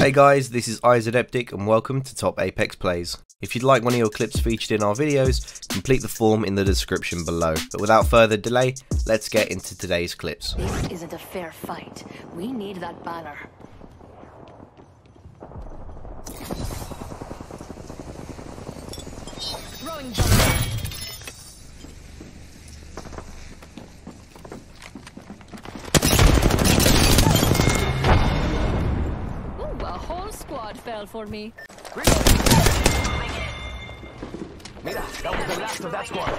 Hey guys, this is Izedeptic and welcome to Top Apex Plays. If you'd like one of your clips featured in our videos, complete the form in the description below. But without further delay, let's get into today's clips. This isn't a fair fight. We need that banner. Throwing jump. Fell for me. Mira, that was the last of that squad.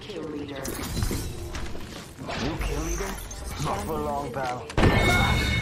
Kill leader. New kill leader? Not for long, pal.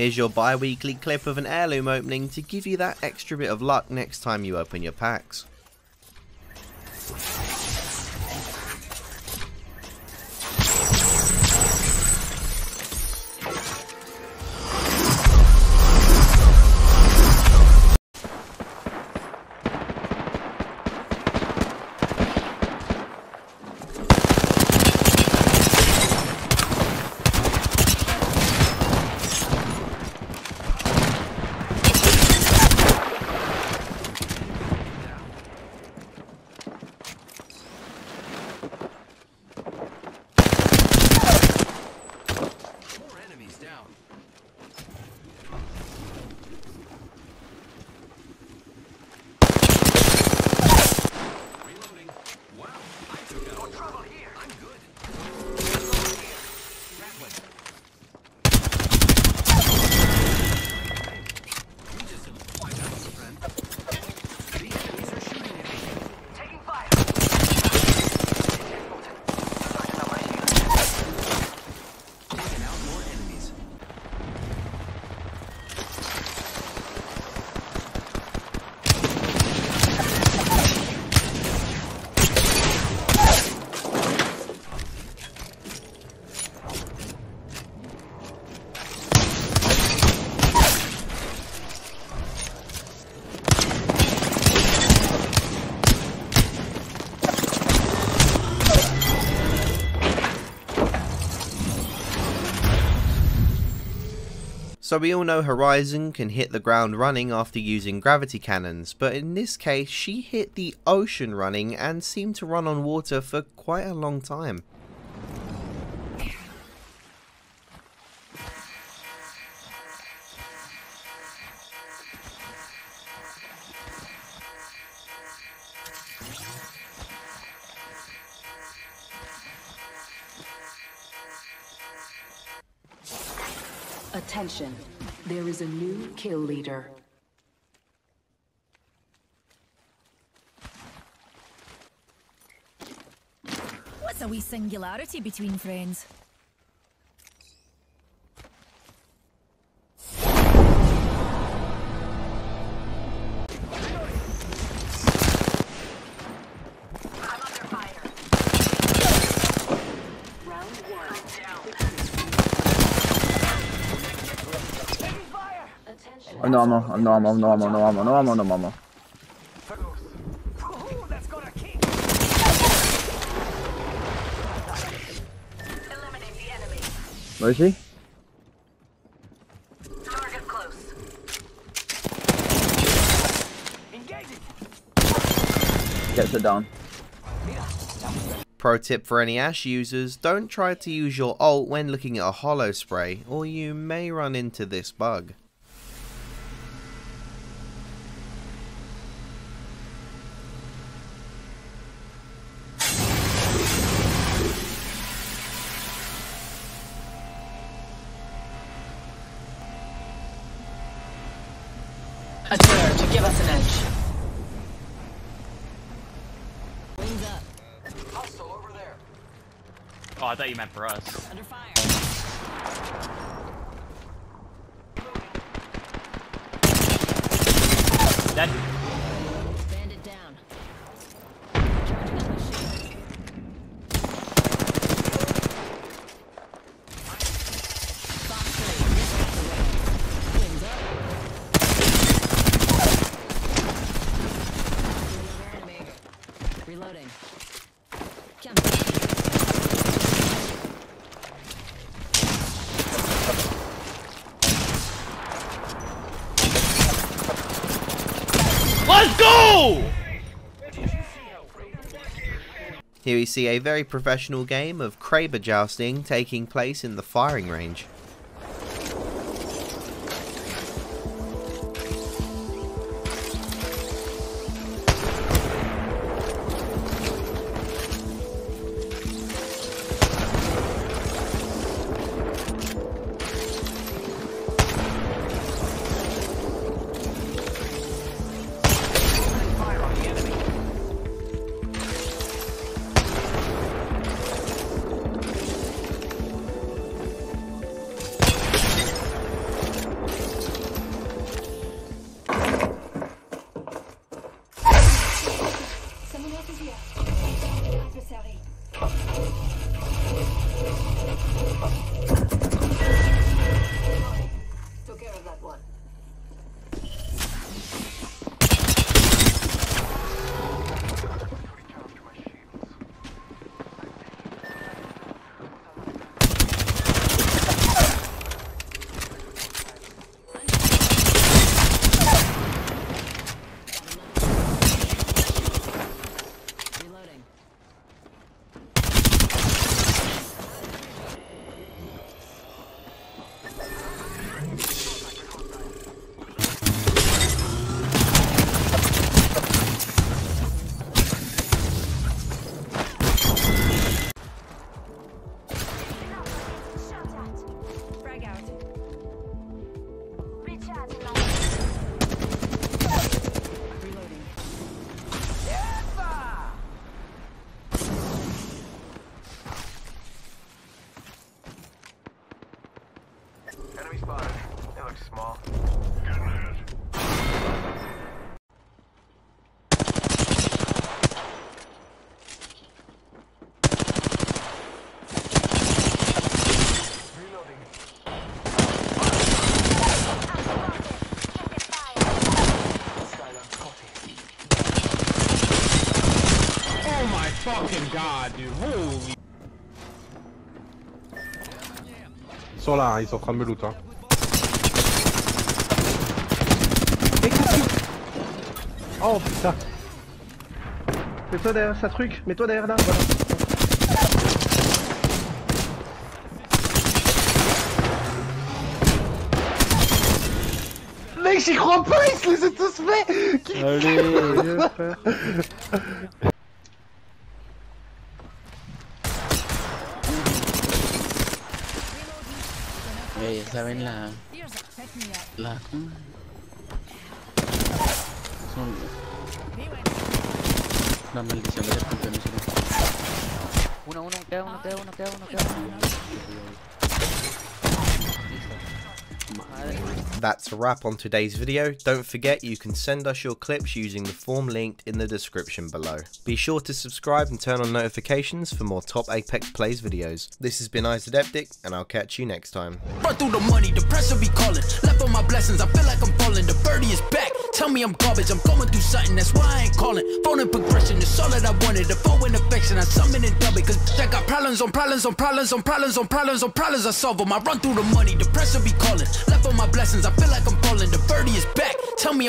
Here's your bi-weekly clip of an heirloom opening to give you that extra bit of luck next time you open your packs. down. So we all know Horizon can hit the ground running after using gravity cannons, but in this case she hit the ocean running and seemed to run on water for quite a long time. Attention, there is a new kill leader. What's a wee singularity between friends? Oh, no ammo, no ammo. Ooh, that's got a kick. Eliminate the enemy. Where is he? Target close. Engage. Gets it down. Pro tip for any Ash users, don't try to use your ult when looking at a holo spray, or you may run into this bug. A dare to give us an edge. Wings up. Hostile over there. Oh, I thought you meant for us. Under fire. Dead. Bandit down. Charging up my shield. Fox three. This guy's away. Wings up. Another enemy. Reloading. Jump. Here we see a very professional game of Kraber jousting taking place in the firing range. God, dude. Holy. Ils sont là, hein, ils sont en train de me loot. Hein. Oh putain. Mets-toi derrière sa truc, mets-toi derrière là, voilà. Mec, j'y crois pas, ils se les ont tous fait Allez, ¿saben la. La. Son la maldición de campeones. Uno, uno, queda uno, queda uno, queda uno, queda uno. Madre That's a wrap on today's video. Don't forget you can send us your clips using the form linked in the description below. Be sure to subscribe and turn on notifications for more top Apex Plays videos. This has been Izedeptic and I'll catch you next time. Run through the money, the pressure be calling. Left on my blessings, I feel like I'm falling. The birdie is back. Tell me I'm garbage, I'm going through something, that's why I ain't calling. Phone and progression is all that I wanted. The phone and affection, I summon and dub it. Cause I got problems on problems on problems on problems on problems on problems, I solve them. I run through the money, the pressure be calling. Left on my blessings, I feel like I'm falling. The birdie is back. Tell me